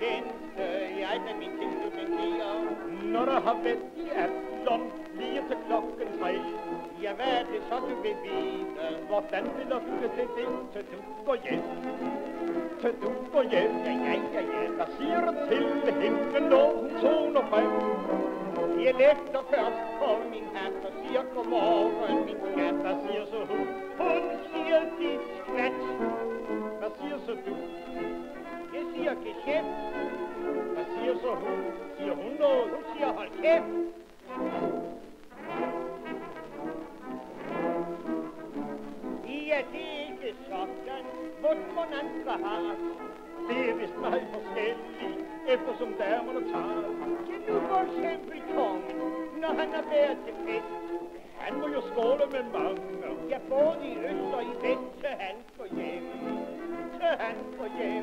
kendte jeg, da min kæmpe fungerer. Når der har været i aften, lige til klokken tre. Ja, hvad er det så, du vil vide? Hvordan vil du det vind, til du går hjem? Til du går hjem? Ja, ja, ja, ja. Hvad siger til hende, når hun toner frem? Jeg lægter først på min hat og siger godmorgen, min skat, der siger geschæft. Hvad siger så hun? Siger hun noget? Hun siger hold kæft. Ja, det er ikke sådan, hvor man andre har. Det er vist meget forskelligt, eftersom damerne tager. Ja, nu for eksempel kongen, når han har været til fest. Han må jo skåle med mange. Ja, både i øst og i vest, til han får hjem. Til han får hjem.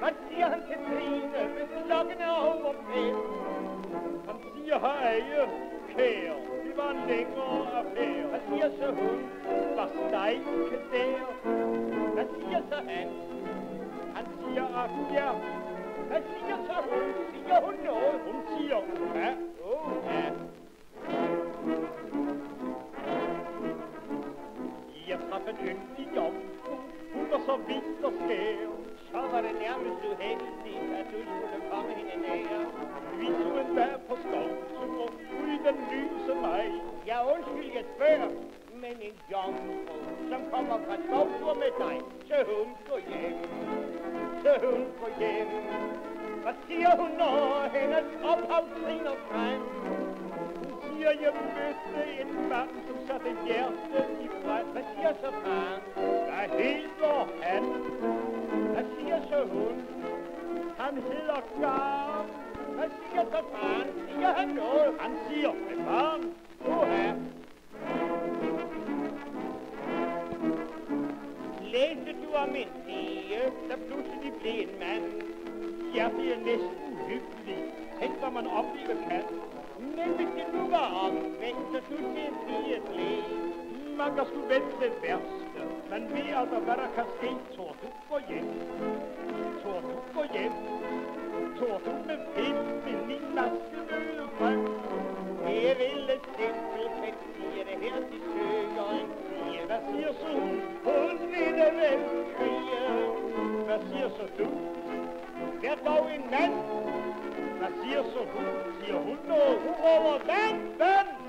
Hvad siger han til Trine, med klokken er over fem? Han siger, har eje, kære, det var en længere affære. Hvad siger så hun? Var stejke der. Hvad siger så han? Han siger, at ja. Hvad siger så hun? Siger hun noget? Hun siger, ja, oh, ja. Jeg traf en yndig jomfru, så vidt og skær. Så var det nærmest uheldigt, at du skulle komme hende nær. Vi tog en dag på skovtur, ud i den lyse mig. Ja, undskyld, jeg spørger, men en jomfru, som kommer fra skovtur med dig, så hun går hjem. Så hun går hjem. Hvad siger hun, når hendes ophav griner frem? Siger, jeg mødte en mand, som satte hjertet i brand. Hvad siger så far? Hvad hedder han? Han hedder Gar. Hvad siger så far? Siger han noget? Han siger, med barn. Uha. Læste du om en pige, der pludselig blev en mand? Ja, det er næsten hyggeligt. Tænk, hvad man oplever kan. Men hvis det nu var omvendt, så du til en pige blev. Man kan sgu vente det værste. Han ved altså, hvad der kan ske. Tror du gå hjem? Tror du gå hjem? Tror du med pinden i flaskenøde frem? Det er vel simpelthen siger det her, de søger en pige. Hvad siger så hun? Hun vil det vel krige. Hvad siger så du? Vær dog en mand. Hvad siger så hun? Siger hun noget? Hun råber vand, vand!